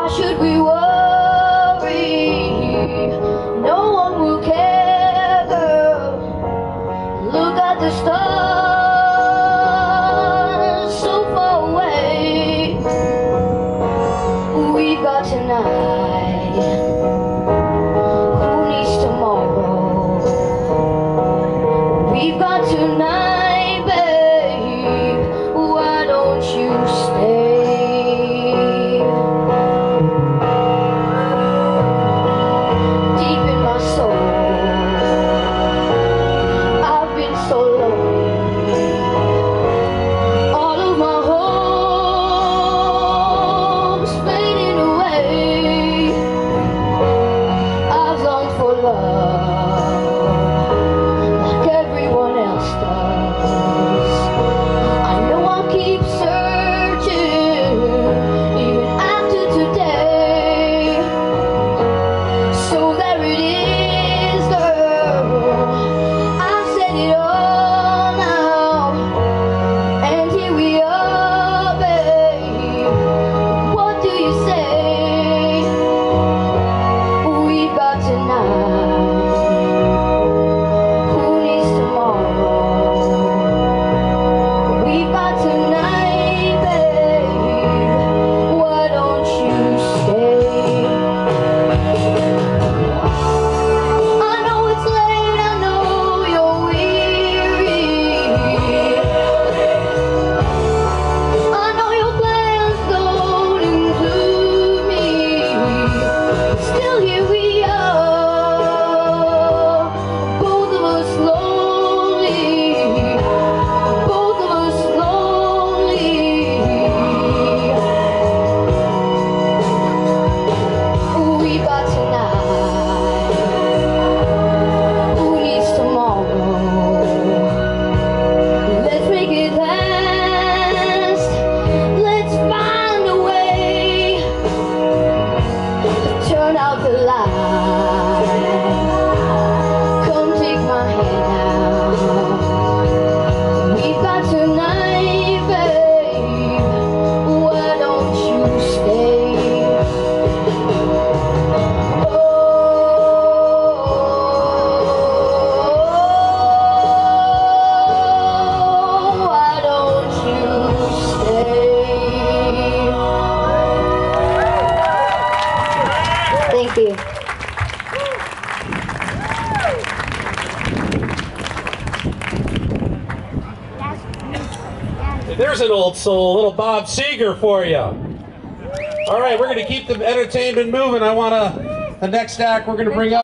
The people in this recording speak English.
Why should we worry? No one will care, girl. Look at the stars. turn out the light. There's an old soul, little Bob Seger for you. All right, we're going to keep the entertainment moving. I want to, the next act we're going to bring up.